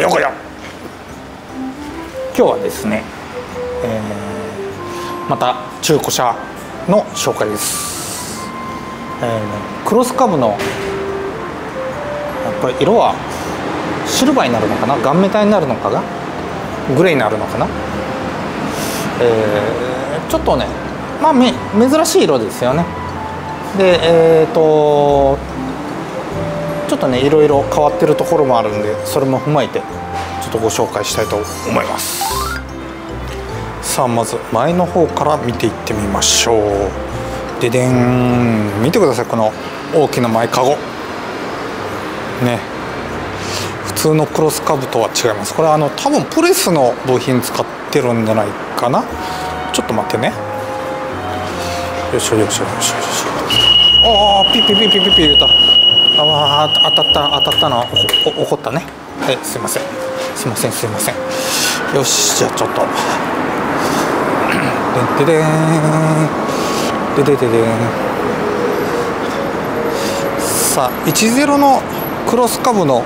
よこよ。今日はですね、えー、また中古車の紹介です、えー、クロスカブのこれ色はシルバーになるのかな？ガンメタになるのかな？グレーになるのかな、えー、ちょっとねまあめ珍しい色ですよね。でえっ、ー、とょっとねいろいろ変わってるところもあるんでそれも踏まえてちょっとご紹介したいと思います。さあまず前の方から見ていってみましょう。ででん。見てくださいこの大きな前かご。ね。普通のクロスカブとは違います。これはあの多分プレスの部品使ってるんじゃないかな。ちょっと待ってね。よいしょよいしょよいしょよいしょ。ああピッピッピッピッピッピ言うた。ああ当たった当たったの怒ったね。はいすいません。すいませんすいません。よしじゃあちょっと。でででん。ででででん。さあ10のクロスカブの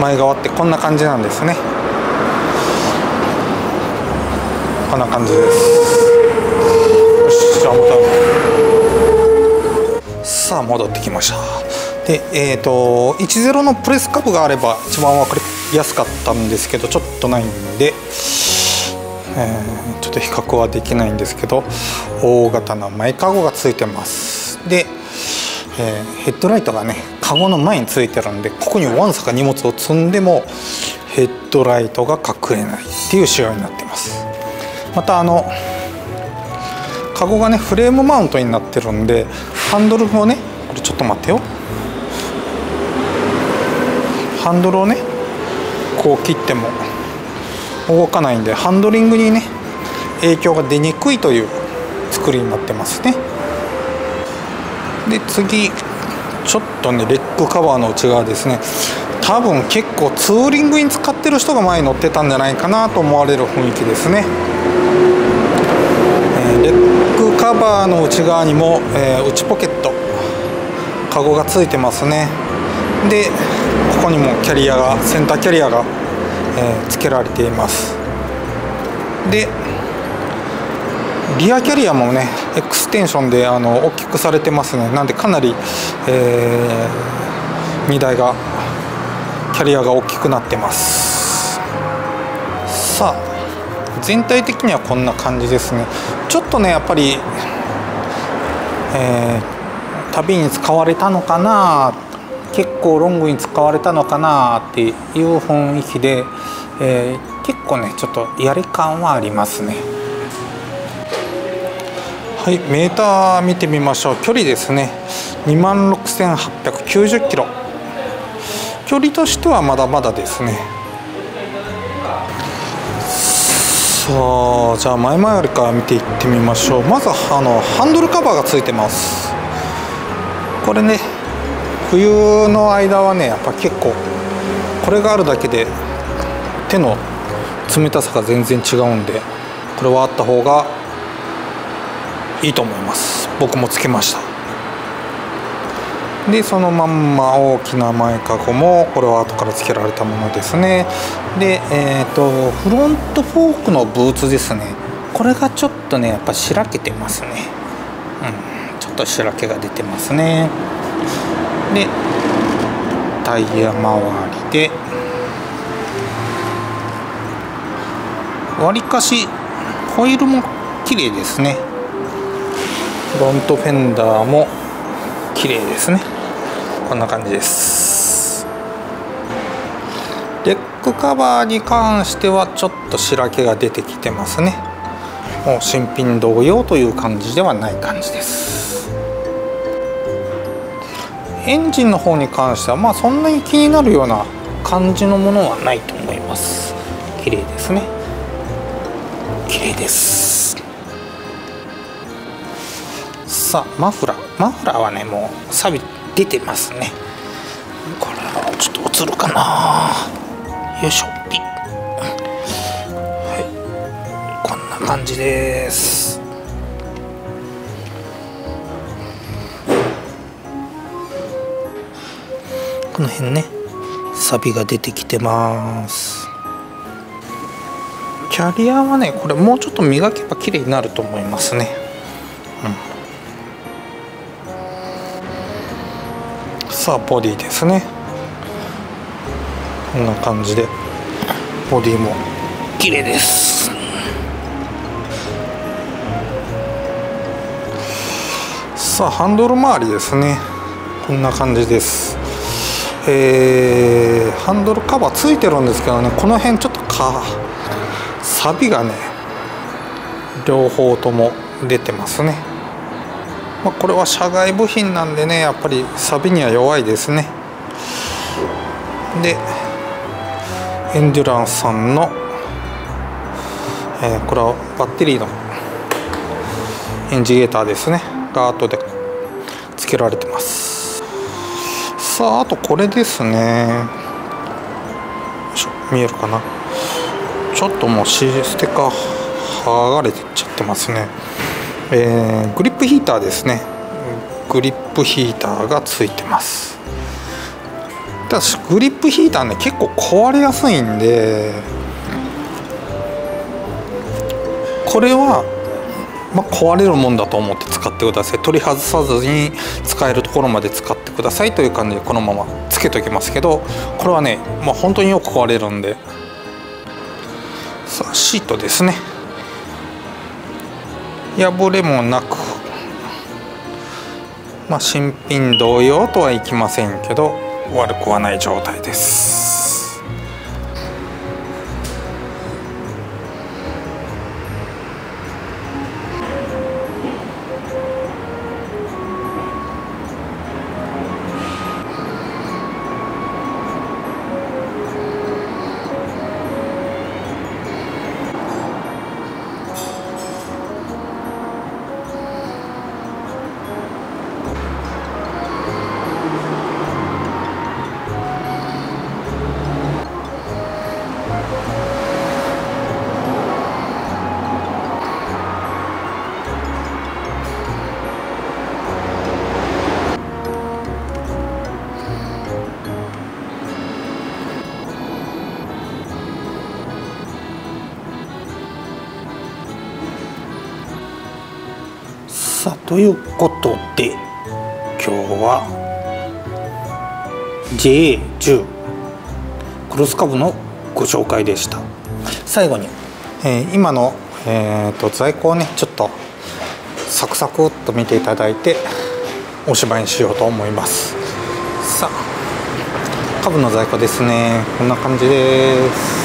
前側ってこんな感じなんですね。こんな感じです。よしじゃあまた。さあ戻ってきました。でえーと、10のプレスカブがあれば一番分かりやすかったんですけどちょっとないんで、えー、ちょっと比較はできないんですけど大型の前かごがついてます。で、えー、ヘッドライトがねカゴの前についてるんでここにわんさか荷物を積んでもヘッドライトが隠れないっていう仕様になってます。またあのカゴがねフレームマウントになってるんでハンドルもねこれちょっと待ってよ。ハンドルをねこう切っても動かないんでハンドリングにね影響が出にくいという作りになってますね。で次ちょっとねレッグカバーの内側ですね。多分結構ツーリングに使ってる人が前に乗ってたんじゃないかなと思われる雰囲気ですね、えー、レッグカバーの内側にも、えー、内ポケットカゴがついてますね。でここにもキャリアがセンターキャリアが、えー、付けられています。でリアキャリアもねエクステンションであの大きくされてますね。なんでかなり、えー、荷台がキャリアが大きくなってます。さあ全体的にはこんな感じですね。ちょっとねやっぱり、えー、旅に使われたのかな結構ロングに使われたのかなっていう雰囲気で、えー、結構ねちょっとやり感はありますね。はいメーター見てみましょう。距離ですね。2万6890キロ。距離としてはまだまだですね。さあじゃあ前々よりから見ていってみましょう。まずあのハンドルカバーがついてます。これね冬の間はねやっぱ結構これがあるだけで手の冷たさが全然違うんでこれはあった方がいいと思います。僕もつけました。でそのまんま大きな前かごもこれは後から付けられたものですね。でえっ、ー、とフロントフォークのブーツですね。これがちょっとねやっぱしらけてますね。うんちょっとしらけが出てますね。でタイヤ周りでわりかしホイールも綺麗ですね。フロントフェンダーも綺麗ですね。こんな感じです。デックカバーに関してはちょっと白毛が出てきてますね。もう新品同様という感じではない感じです。エンジンの方に関してはまあそんなに気になるような感じのものはないと思います。綺麗ですね。綺麗です。さあマフラー。マフラーはねもう錆び出てますね。これはちょっと映るかな。よいしょ。ピッはい。こんな感じです。この辺ね錆が出てきてます。キャリアはねこれもうちょっと磨けば綺麗になると思いますね、うん、さあボディですね。こんな感じでボディも綺麗です。さあハンドル周りですね。こんな感じです。えー、ハンドルカバーついてるんですけどねこの辺ちょっとか錆がね両方とも出てますね、まあ、これは社外部品なんでねやっぱり錆には弱いですね。でエンデュランスさんの、えー、これはバッテリーのエンジゲーターですね。が後で付けられてます。さああとこれですね。見えるかな。ちょっともうシステッカー剥がれてっちゃってますね、えー、グリップヒーターですね。グリップヒーターがついてます。ただしグリップヒーターね結構壊れやすいんでこれはまあ、壊れるもんだと思って使ってください。取り外さずに使えるところまで使ってくださいという感じでこのままつけときますけどこれはね、まあ、本当によく壊れるんで。さあシートですね。破れもなくまあ新品同様とはいきませんけど悪くはない状態です。さあということで今日は JA10 クロスカブのご紹介でした。最後に、えー、今の、えーと、在庫をねちょっとサクサクっと見ていただいておしまいにしようと思います。さあ株の在庫ですね。こんな感じです。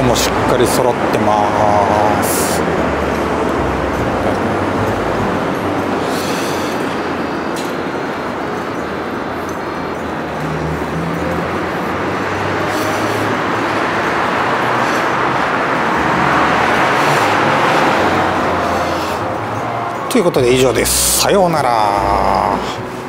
ロスカボもしっかり揃ってますということで以上です。さようなら。